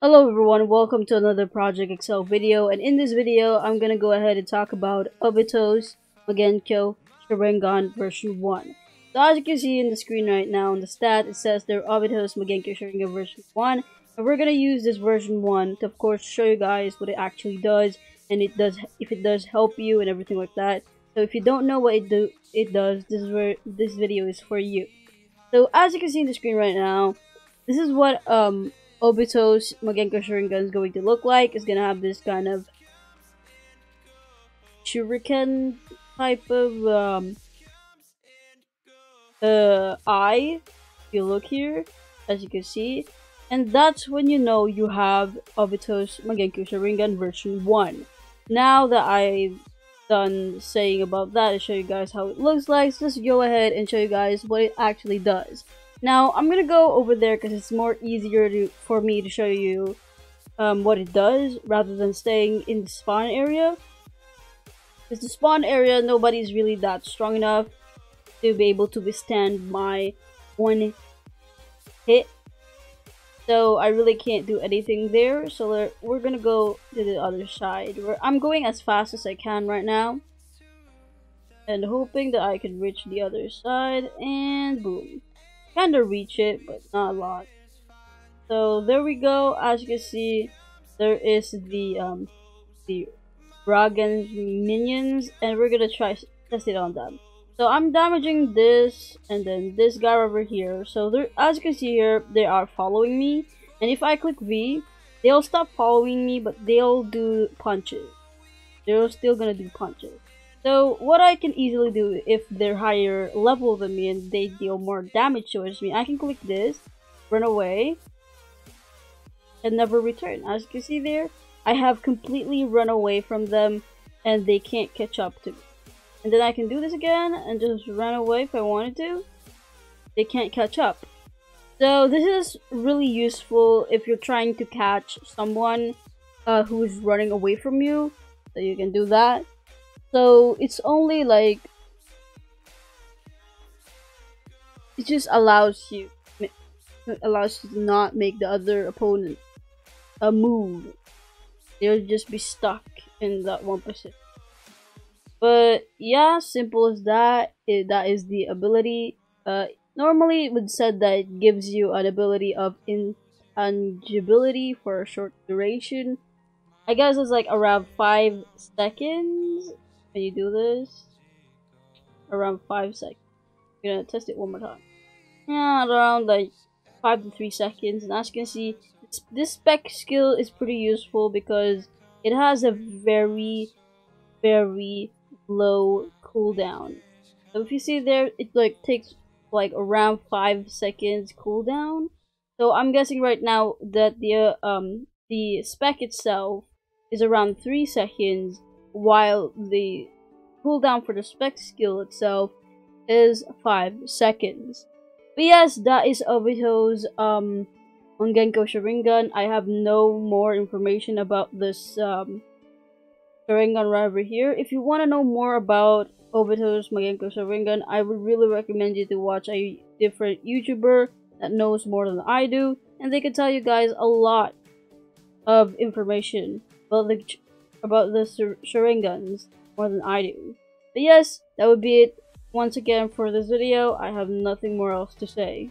Hello everyone, welcome to another Project XL video and in this video I'm gonna go ahead and talk about Obito's Mangekyou Sharingan version 1. So as you can see in the screen right now on the stat it says they're Obito's Mangekyou Sharingan version 1 and we're gonna use this version 1 to of course show you guys what it actually does and it does if it does help you and everything like that. So if you don't know what it do it does, this is where this video is for you. So as you can see in the screen right now, this is what um Obito's Mangekyou Sharingan is going to look like. It's gonna have this kind of shuriken type of um, uh, eye. If you look here, as you can see, and that's when you know you have Obito's Mangekyou Sharingan version 1. Now that I've done saying about that to show you guys how it looks like, so let's go ahead and show you guys what it actually does. Now, I'm gonna go over there because it's more easier to, for me to show you um, what it does rather than staying in the spawn area. Because the spawn area, nobody's really that strong enough to be able to withstand my one hit. So I really can't do anything there. So we're gonna go to the other side. Where I'm going as fast as I can right now. And hoping that I can reach the other side. And boom kind of reach it, but not a lot. So there we go. As you can see, there is the um, the Ragen minions, and we're gonna try test it on them. So I'm damaging this, and then this guy over here. So there, as you can see here, they are following me, and if I click V, they'll stop following me, but they'll do punches. They're still gonna do punches. So what I can easily do if they're higher level than me and they deal more damage towards me, I can click this, run away, and never return. As you can see there, I have completely run away from them and they can't catch up to me. And then I can do this again and just run away if I wanted to. They can't catch up. So this is really useful if you're trying to catch someone uh, who's running away from you. So you can do that. So it's only like it just allows you allows you to not make the other opponent a move. They'll just be stuck in that one position. But yeah, simple as that. It, that is the ability. Uh, normally it would said that it gives you an ability of intangibility for a short duration. I guess it's like around five seconds can you do this? Around 5 seconds. I'm gonna test it one more time. Yeah, around like 5 to 3 seconds. And as you can see, this spec skill is pretty useful because it has a very, very low cooldown. So if you see there, it like takes like around 5 seconds cooldown. So I'm guessing right now that the uh, um the spec itself is around 3 seconds while the cooldown for the spec skill itself is 5 seconds. But yes, that is Obito's um, Mangekyou Sharingan. I have no more information about this um, Sharingan right over here. If you want to know more about Obito's Mangekyou Sharingan, I would really recommend you to watch a different YouTuber that knows more than I do. And they can tell you guys a lot of information about the about the Sharingans more than I do. But yes, that would be it once again for this video. I have nothing more else to say.